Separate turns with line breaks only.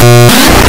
Música